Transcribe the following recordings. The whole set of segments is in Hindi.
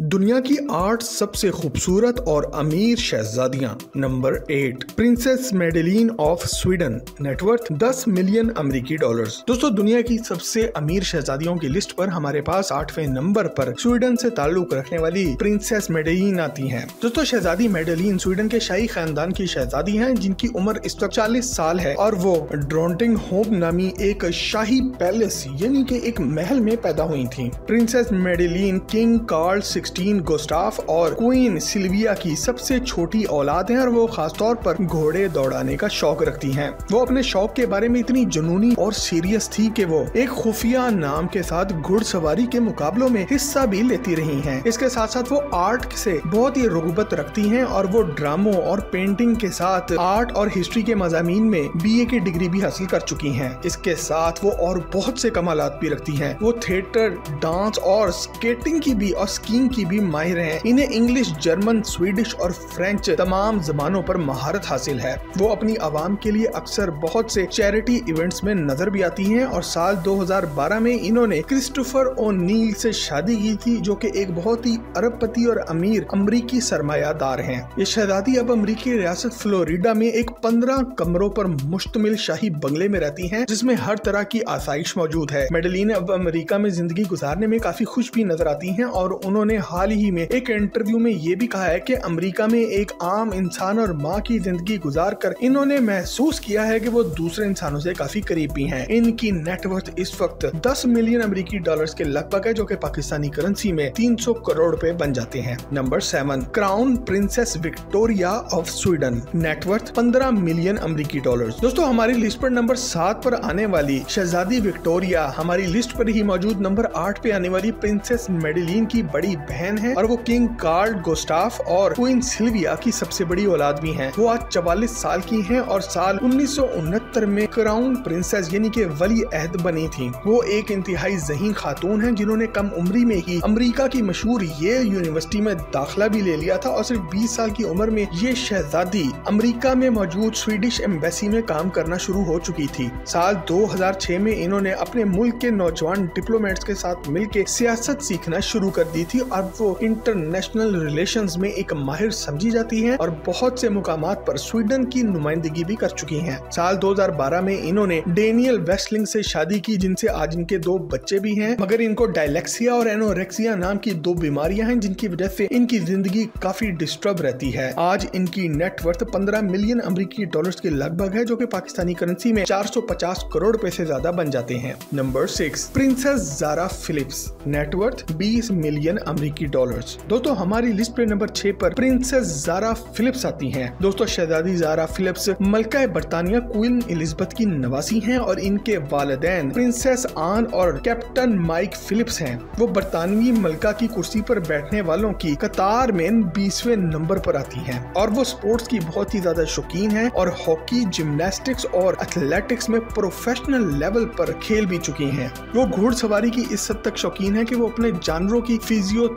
दुनिया की आठ सबसे खूबसूरत और अमीर शहजादियाँ। Number eight princess Madeleine of Sweden net worth 10 million अमेरिकी डॉलर्स दोस्तों, दुनिया की सबसे अमीर शहजादियों की लिस्ट पर हमारे पास आठवें नंबर पर स्वीडन से ताल्लुक रखने वाली प्रिंसेस मेडेलिन आती हैं। दोस्तों, शहजादी मेडेलिन स्वीडन के शाही खानदान की शहजादी है, जिनकी उम्र इस वक्त चालीस साल है और वो ड्रॉन्टिंग होम नामी एक शाही पैलेस यानी कि एक महल में पैदा हुई थी। Princess Madeleine king Carl sixteen Gustaf और क्वीन सिल्विया की सबसे छोटी औलाद है और वो खासतौर पर घोड़े दौड़ाने का शौक रखती हैं। वो अपने शौक के बारे में इतनी जुनूनी और सीरियस थी कि वो एक खुफिया नाम के साथ घुड़सवारी के मुकाबलों में हिस्सा भी लेती रही हैं। इसके साथ साथ वो आर्ट से बहुत ही रुगबत रखती हैं और वो ड्रामो और पेंटिंग के साथ आर्ट और हिस्ट्री के मजामी में बीए की डिग्री भी हासिल कर चुकी है इसके साथ वो और बहुत से कमालत भी रखती है वो थिएटर, डांस और स्केटिंग की भी और स्कीइंग की भी माहिर हैं। इन्हें इंग्लिश जर्मन स्वीडिश और फ्रेंच तमाम जबानों पर महारत हासिल है। वो अपनी आवाम के लिए अक्सर बहुत से चैरिटी इवेंट्स में नज़र भी आती हैं और साल 2012 में इन्होंने क्रिस्टोफर ओ नील से शादी की थी, जो कि एक बहुत ही अरबपति और अमीर अमरीकी सरमायादार हैं। ये शहजादी अब अमरीकी रियासत फ्लोरिडा में एक पंद्रह कमरों पर मुश्तमिल शाही बंगले में रहती है, जिसमें हर तरह की आसाइश मौजूद है। मेडलिन अब अमरीका में ज़िंदगी गुजारने में काफ़ी खुश भी नज़र आती हैं और उन्होंने हाल ही में एक इंटरव्यू में ये भी कहा है कि अमेरिका में एक आम इंसान और माँ की ज़िंदगी गुजार कर इन्होंने महसूस किया है कि वो दूसरे इंसानों से काफ़ी करीब भी हैं। इनकी नेटवर्थ इस वक्त 10 मिलियन अमेरिकी डॉलर्स के लगभग है, जो कि पाकिस्तानी करेंसी में 300 करोड़ रुपए बन जाते हैं। Number seven crown princess Victoria of Sweden net worth 15 million अमेरिकी डॉलर्स दोस्तों, हमारी लिस्ट पर नंबर सात पर आने वाली शहजादी विक्टोरिया, हमारी लिस्ट पर ही मौजूद नंबर आठ पे आने वाली प्रिंसेस मेडिलीन की बड़ी बहन है और वो किंग कार्ल गोस्टाफ और क्वीन सिल्विया की सबसे बड़ी औलाद भी हैं। वो आज चवालीस साल की है और साल उन्नीस सौ उनहत्तर में क्राउन प्रिंसेस, यानी कि वली अहद बनी थी वो एक इंतहाई जहीन खातून है जिन्होंने कम उम्री में ही अमरीका की मशहूर ये यूनिवर्सिटी में दाखिला भी ले लिया था और सिर्फ़ 20 साल की उम्र में ये शहजादी अमरीका में मौजूद स्वीडिश एम्बेसी में काम करना शुरू हो चुकी थी साल 2006 में इन्होंने अपने मुल्क के नौजवान डिप्लोमेट्स के साथ मिलकर सियासत सीखना शुरू कर दी थी और वो इंटरनेशनल रिलेशंस में एक माहिर समझी जाती हैं और बहुत से मुकाम पर स्वीडन की नुमाइंदगी भी कर चुकी हैं। साल 2012 में इन्होंने डेनियल वेस्टलिंग से शादी की, जिनसे आज इनके दो बच्चे भी हैं। मगर इनको डायलेक्सिया और एनोरेक्सिया नाम की दो बीमारियाँ हैं, जिनकी वजह से इनकी ज़िंदगी काफ़ी डिस्टर्ब रहती है। आज इनकी नेटवर्थ 15 मिलियन अमेरिकी डॉलर्स के लगभग है, जो कि पाकिस्तानी करेंसी में 450 करोड़ रुपए से ज़्यादा बन जाते हैं। Number six princess Zara Phillips net worth 20 million अमेरिकी डॉलर्स दोस्तों, हमारी लिस्ट पे नंबर छह पर प्रिंसेस जारा फिलिप्स आती हैं। दोस्तों, शहजादी जारा फिलिप्स मलका बरतानिया क्वीन एलिजबेथ की नवासी हैं और इनके वालदेन प्रिंसेस आन और कैप्टन माइक फिलिप्स हैं। वो बरतानवी मलका की कुर्सी पर बैठने वालों की कतार में बीसवे नंबर पर आती हैं। और वो स्पोर्ट्स की बहुत ही ज़्यादा शौकीन है और हॉकी जिम्नास्टिक्स और एथलेटिक्स में प्रोफेशनल लेवल पर खेल भी चुकी हैं। वो घुड़सवारी की इस हद तक शौकीन है कि वो अपने जानवरों की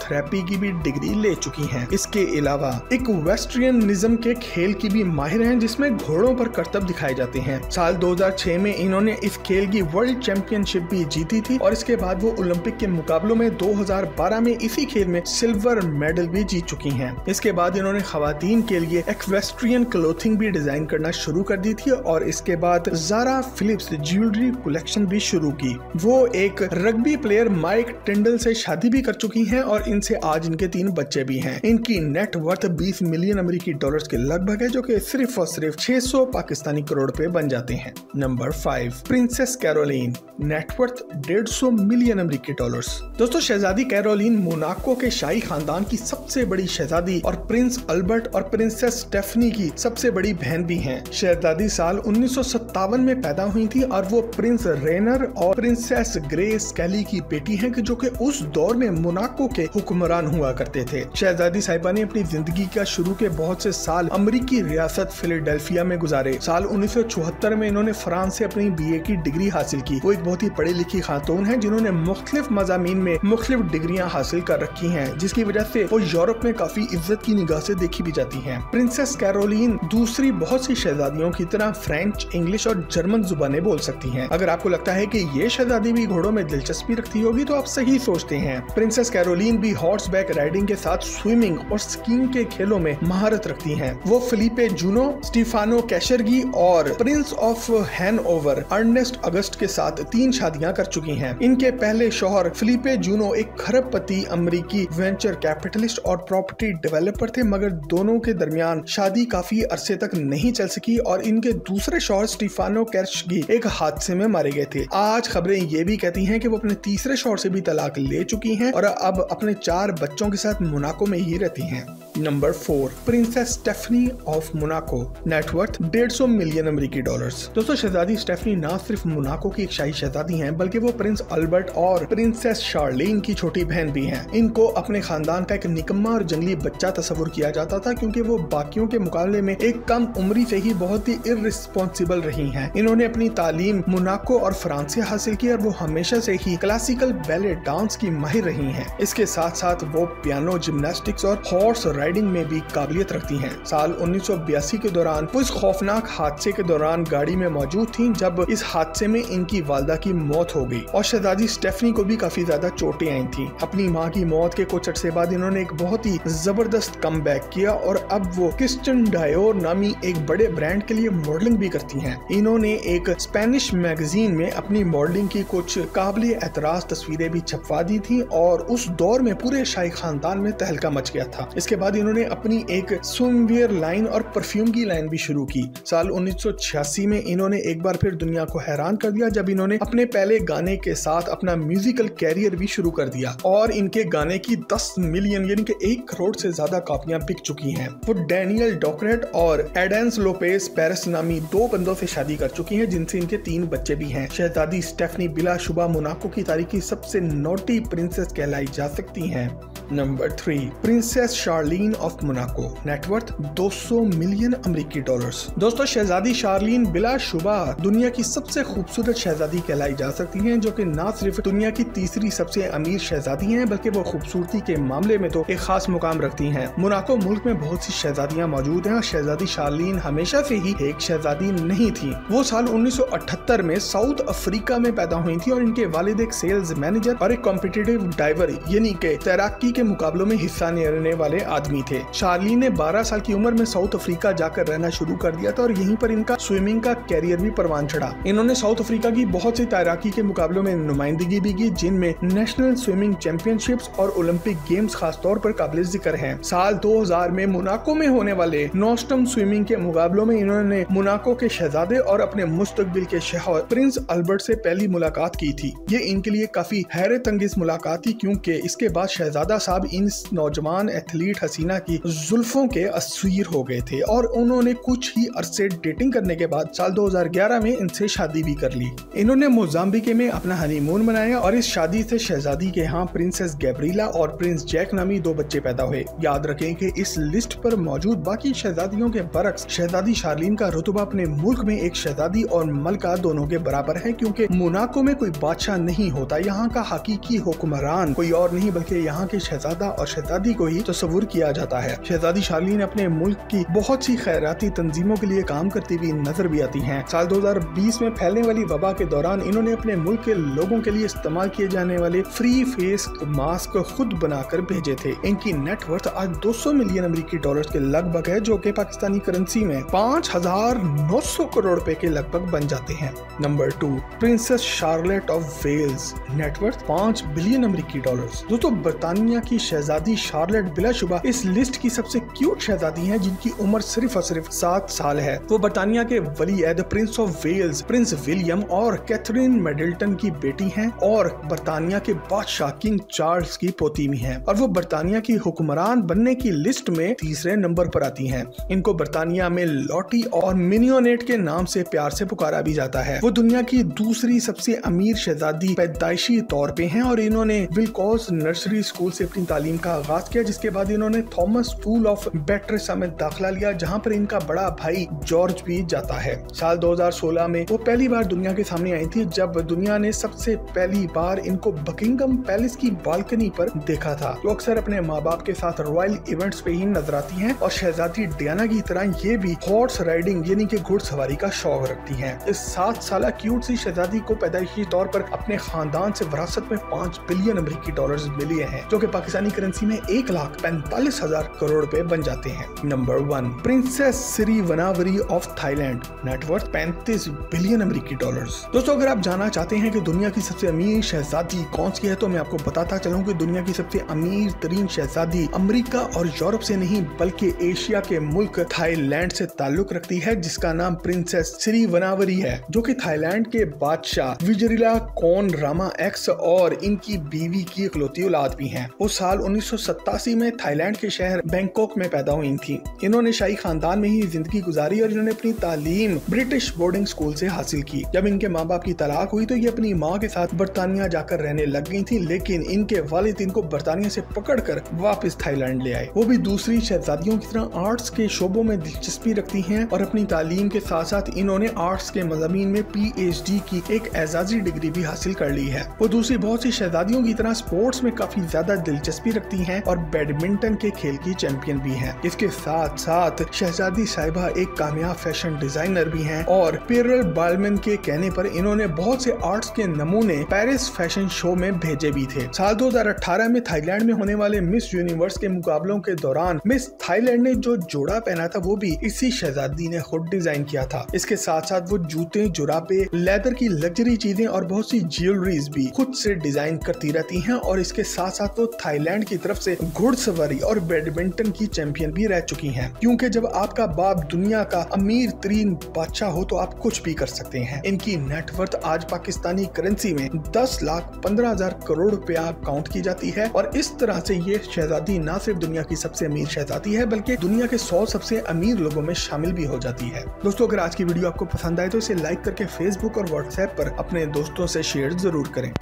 फिजियोथेरेपी की भी डिग्री ले चुकी हैं। इसके अलावा एक वेस्ट्रियनिज्म के खेल की भी माहिर हैं, जिसमें घोड़ों पर करतब दिखाए जाते हैं साल 2006 में इन्होंने इस खेल की वर्ल्ड चैंपियनशिप भी जीती थी और इसके बाद वो ओलंपिक के मुकाबलों में 2012 में इसी खेल में सिल्वर मेडल भी जीत चुकी हैं। इसके बाद इन्होंने खातन के लिए एक्वेस्ट्रियन क्लोथिंग भी डिज़ाइन करना शुरू कर दी थी और इसके बाद जारा फिलिप्स ज्वेलरी कलेक्शन भी शुरू की वो एक रग्बी प्लेयर माइक टिंडल से शादी भी कर चुकी हैं और इनसे आज इनके तीन बच्चे भी हैं। इनकी नेट वर्थ 20 मिलियन अमेरिकी डॉलर्स के लगभग है, जो कि सिर्फ़ और सिर्फ़ 600 पाकिस्तानी करोड़ पे बन जाते हैं। Number five princess Caroline net worth डेढ़ सौ मिलियन अमेरिकी डॉलर्स दोस्तों, शहजादी कैरोलिन मोनाको के शाही खानदान की सबसे बड़ी शहजादी और प्रिंस अल्बर्ट और प्रिंसेस स्टेफनी की सबसे बड़ी बहन भी हैं। शहजादी साल उन्नीस सौ सत्तावन में पैदा हुई थी और वो प्रिंस रेनर और प्रिंसेस ग्रेस कैली की बेटी हैं जो कि उस दौर में मोनाको के हुक्मरान हुआ करते थे। शहजादी साहिबा ने अपनी ज़िंदगी का शुरू के बहुत से साल अमरीकी रियासत फिलाडेल्फिया में गुजारे। साल उन्नीस सौ चौहत्तर में इन्होंने फ्रांस से अपनी बीए की डिग्री हासिल की। वो एक बहुत ही पढ़ी लिखी खातून है, जिन्होंने मुख्तलिफ़ मजामी में मुख्तलिफ़ डिग्रियाँ हासिल कर रखी है, जिसकी वजह से वो यूरोप में काफ़ी इज़्ज़त की निगाह से देखी भी जाती हैं। प्रिंसेस कैरोलिन दूसरी बहुत सी शहजादियों की तरह फ्रेंच, इंग्लिश और जर्मन जुबानें बोल सकती हैं। अगर आपको लगता है कि ये शहजादी भी घोड़ों में दिलचस्पी रखती होगी तो आप सही सोचते हैं। प्रिंसेस कैरोलिन भी भी हॉर्स बैक राइडिंग के साथ स्विमिंग और स्कीइंग के खेलों में महारत रखती हैं। वो फिलिपे जूनो, स्टीफानो कैशरगी और prince of Hanover Ernst August के साथ तीन शादियाँ कर चुकी हैं। इनके पहले शोहर फिलिपे जूनो एक खरबपति अमरीकी वेंचर कैपिटलिस्ट और प्रॉपर्टी डेवलपर थे, मगर दोनों के दरमियान शादी काफ़ी अरसे तक नहीं चल सकी और इनके दूसरे शोहर स्टीफानो कैशगी एक हादसे में मारे गए थे। आज खबरें ये भी कहती हैं कि वो अपने तीसरे शोहर से भी तलाक ले चुकी हैं और अब अपने चार बच्चों के साथ मोनाको में ही रहती हैं। Number four princess Stephanie of Monaco net worth डेढ़ सौ मिलियन अमरीकी डॉलर्स दोस्तों, शहजादी स्टेफनी न सिर्फ़ मोनाको की एक शाही शहजादी हैं, बल्कि वो प्रिंस अल्बर्ट और प्रिंसेस शार्लिन की छोटी बहन भी हैं। इनको अपने खानदान का एक निकम्मा और जंगली बच्चा तस्वुर किया जाता था, क्योंकि वो बाकियों के मुकाबले में एक कम उम्री से ही बहुत ही इरिस्पॉन्सिबल रही है। इन्होंने अपनी तालीम मोनाको और फ्रांस से हासिल की और वो हमेशा से ही क्लासिकल बैले डांस की माहिर रही है। इसके साथ साथ साथ वो पियानो जिम्नास्टिक्स और हॉर्स राइडिंग में भी काबिलियत रखती हैं। साल उन्नीस सौ बयासी के दौरान वो इस खौफनाक हादसे के दौरान गाड़ी में मौजूद थी, जब इस हादसे में इनकी वालदा की मौत हो गई और शहजादी स्टेफनी को भी काफ़ी ज़्यादा चोटें आई थी। अपनी माँ की मौत के कुछ अर्से बाद इन्होंने एक बहुत ही ज़बरदस्त कम किया और अब वो क्रिस्टन डायोर नामी एक बड़े ब्रांड के लिए मॉडलिंग भी करती हैं। इन्होंने एक स्पेनिश मैगजीन में अपनी मॉडलिंग की कुछ काबिल एतराज़ तस्वीरें भी छपवा दी थी और उस दौर में पूरे शाही खानदान में तहलका मच गया था। इसके बाद इन्होंने अपनी एक स्विमवेयर लाइन और परफ्यूम की लाइन भी शुरू की। साल 1986 में इन्होंने एक बार फिर दुनिया को हैरान कर दिया, जब इन्होंने अपने पहले गाने के साथ अपना म्यूजिकल कैरियर भी शुरू कर दिया। और इनके गाने की 10 मिलियन यानी कि एक करोड़ से ज़्यादा कॉपियाँ बिक चुकी हैं। वो डैनियल डॉकरेट और एडेंस लोपेस पेरिस नामी दो बंदों से शादी कर चुकी हैं, जिनसे इनके तीन बच्चे भी हैं। शहजादी स्टेफनी बिला शुबा मोनाको की तारीख की सबसे नोटी प्रिंसेस कहलाई जा सकती हैं। Number three princess Charlene of Monaco net worth 200 million अमेरिकी डॉलर्स दोस्तों, शहजादी शार्लिन बिला शुबा दुनिया की सबसे खूबसूरत शहजादी कहलाई जा सकती हैं, जो कि न सिर्फ़ दुनिया की तीसरी सबसे अमीर शहजादी हैं, बल्कि वो खूबसूरती के मामले में तो एक खास मुकाम रखती हैं। मोनाको मुल्क में बहुत सी शहजादियाँ मौजूद हैं, और शहजादी शार्लिन हमेशा से ही एक शहजादी नहीं थी। वो साल 1978 में साउथ अफ्रीका में पैदा हुई थी, और इनके वालिद एक सेल्स मैनेजर और एक कॉम्पिटेटिव डाइवर यानी के तैराकी के मुकाबलों में हिस्सा लेने वाले आदमी थे। शार्ली ने 12 साल की उम्र में साउथ अफ्रीका जाकर रहना शुरू कर दिया था और यहीं पर इनका स्विमिंग का कैरियर भी परवान चढ़ा। इन्होंने साउथ अफ्रीका की बहुत सी तैराकी के मुकाबलों में नुमाइंदगी भी की, जिनमें नेशनल स्विमिंग चैंपियनशिप और ओलंपिक गेम्स खासतौर पर काबिल ज़िक्र है। साल दो हज़ार में मोनाको में होने वाले नोस्टम स्विमिंग के मुकाबलों में इन्होंने मोनाको के शहजादे और अपने मुस्तकबिल के शहर प्रिंस अल्बर्ट से पहली मुलाकात की थी। ये इनके लिए काफ़ी हैरत अंगेज मुलाकात थी, क्योंकि इसके बाद शहजादा साहब इन नौजवान एथलीट हसीना की जुल्फों के असवीर हो गए थे और उन्होंने कुछ ही अरसे डेटिंग करने के बाद साल 2011 में इनसे शादी भी कर ली। इन्होंने मोजाम्बिके में अपना हनीमून मनाया और इस शादी से शहजादी के यहाँ प्रिंसेस गैब्रीला और प्रिंस जैक नामी दो बच्चे पैदा हुए। याद रखें कि इस लिस्ट पर मौजूद बाकी शहजादियों के बरक्स, शहजादी शार्लिन का रुतबा अपने मुल्क में एक शहजादी और मलका दोनों के बराबर है क्योंकि मोनाको में कोई बादशाह नहीं होता। यहाँ का हकीकी हुक्मरान कोई और नहीं, बल्कि यहाँ के शहजादा और शहजादी को ही तस्वुर किया जाता है। शहजादी शार्लिन अपने मुल्क की बहुत सी खैराती तंजीमों के लिए काम करती हुई नज़र भी आती हैं। साल 2020 में फैलने वाली वबा के दौरान इन्होंने अपने मुल्क के लोगों के लिए इस्तेमाल किए जाने वाले फ्री फेस मास्क खुद बनाकर भेजे थे। इनकी नेटवर्थ आज 200 मिलियन अमेरिकी डॉलर के लगभग है, जो कि पाकिस्तानी करेंसी में पाँच हज़ार नौ सौ करोड़ रुपए के लगभग बन जाते हैं। Number two, princess Charlotte of Wales. Net worth पाँच बिलियन अमेरिकी डॉलर दोस्तों, बरतानिया की शहजादी शार्लेट बिलाशुबा इस लिस्ट की सबसे क्यूट शहजादी हैं, जिनकी उम्र सिर्फ़ और सिर्फ़ सात साल है। वो बरतानिया के वली the prince of Wales prince William और कैथरीन मेडल्टन की बेटी हैं और बरतानिया के बादशाह किंग चार्ल्स की पोती भी है। और वो बरतानिया की हुक्मरान बनने की लिस्ट में तीसरे नंबर पर आती हैं। इनको बरतानिया में लॉटी और मिनियोनेट के नाम से प्यार से पुकारा भी जाता है। वो दुनिया की दूसरी सबसे अमीर शहजादी पैदाइशी तौर पे हैं और इन्होंने विलकॉस नर्सरी स्कूल से अपनी तालीम का आगाज़ किया, जिसके बाद इन्होंने थॉमस स्कूल ऑफ़ बेट्रेसा में दाखिला लिया, जहाँ पर इनका बड़ा भाई जॉर्ज भी जाता है। साल 2016 में वो पहली बार दुनिया के सामने आई थी, जब दुनिया ने सबसे पहली बार इनको बकिंगम पैलेस की बालकनी पर देखा था। जो अक्सर अपने माँ बाप के साथ रॉयल इवेंट्स पे ही नज़र आती हैं और शहजादी डियाना की तरह ये भी हॉर्स राइडिंग, यानी कि घुड़सवारी का शौक रखती हैं। इस सात साल क्यूट सी शहजादी को पैदाइशी तौर पर अपने खानदान से विरासत में पाँच बिलियन अमरीकी डॉलर मिले हैं, जो की पाकिस्तानी करेंसी में एक लाख पैंतालीस हज़ार करोड़ रूपए बन जाते हैं number one princess Sirivannavari of Thailand net worth पैंतीस बिलियन अमेरिकी डॉलर दोस्तों, अगर आप जानना चाहते हैं कि दुनिया की सबसे अमीर शहजादी कौन सी है तो मैं आपको बताता चलूँ की दुनिया की सबसे अमीर तरीन शहजादी अमरीका और यूरोप से नहीं, बल्कि एशिया के मुल्क थाईलैंड से ताल्लुक रखती है, जिसका नाम प्रिंसेस श्री वनावरी है, जो कि थाईलैंड के बादशाह विजरिला कौन रामा एक्स और इनकी बीवी की इकलौती औलाद भी हैं। वो साल उन्नीस सौ सतासी में थाईलैंड के शहर बैंकॉक में पैदा हुई थी। इन्होंने शाही खानदान में ही ज़िंदगी गुजारी और इन्होंने अपनी तालीम ब्रिटिश बोर्डिंग स्कूल से हासिल की। जब इनके माँ बाप की तलाक हुई तो ये अपनी माँ के साथ बरतानिया जाकर रहने लग गई थी, लेकिन इनके वालिद इनको बरतानिया से पकड़कर वापस थाईलैंड ले आए। वो भी दूसरी शहजादियों की तरह आर्ट्स के शोबों में दिलचस्पी रखती हैं और अपनी तालीम के साथ साथ इन्होंने आर्ट्स के मजामी में पीएचडी की एक एजाजी डिग्री भी हासिल कर ली है। वो दूसरी बहुत सी शहजादियों की तरह स्पोर्ट्स में काफ़ी ज़्यादा दिलचस्पी रखती हैं और बैडमिंटन के खेल की चैंपियन भी हैं। इसके साथ साथ शहजादी साहिबा एक कामयाब फ़ैशन डिज़ाइनर भी हैं और पेरल बालमन के कहने पर इन्होंने बहुत से आर्ट्स के नमूने पेरिस फ़ैशन शो में भेजे भी थे साल 2018 में थाईलैंड में होने वाले मिस यूनिवर्स के मुकाबलों के दौरान मिस थाईलैंड ने जो जोड़ा पहना था, वो भी इसी शहजादी ने खुद डिज़ाइन किया था इसके साथ साथ वो जूते, जुराबे, लेदर की लग्जरी चीज़ें और बहुत सी ज्वेलरीज भी खुद से डिज़ाइन करती रहती हैं और इसके साथ साथ वो थाईलैंड की तरफ़ से घुड़सवारी और बैडमिंटन की चैंपियन भी रह चुकी हैं। क्योंकि जब आपका बाप दुनिया का अमीर तरीन बादशाह हो तो आप कुछ भी कर सकते हैं। इनकी नेटवर्थ आज पाकिस्तानी करेंसी में दस लाख पंद्रह हज़ार करोड़ रुपया काउंट की जाती है। और इस तरह से ये शहजादी न सिर्फ़ दुनिया की सबसे अमीर शहजादी है, बल्कि दुनिया के सौ सबसे अमीर लोगों में शामिल भी हो जाती है। दोस्तों, अगर आज की वीडियो आपको पसंद आए तो इसे लाइक करके फेसबुक और व्हाट्सएप पर अपने दोस्तों से शेयर ज़रूर करें।